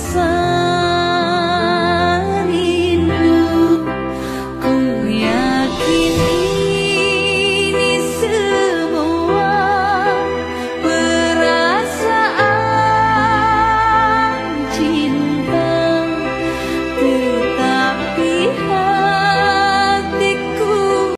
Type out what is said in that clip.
心。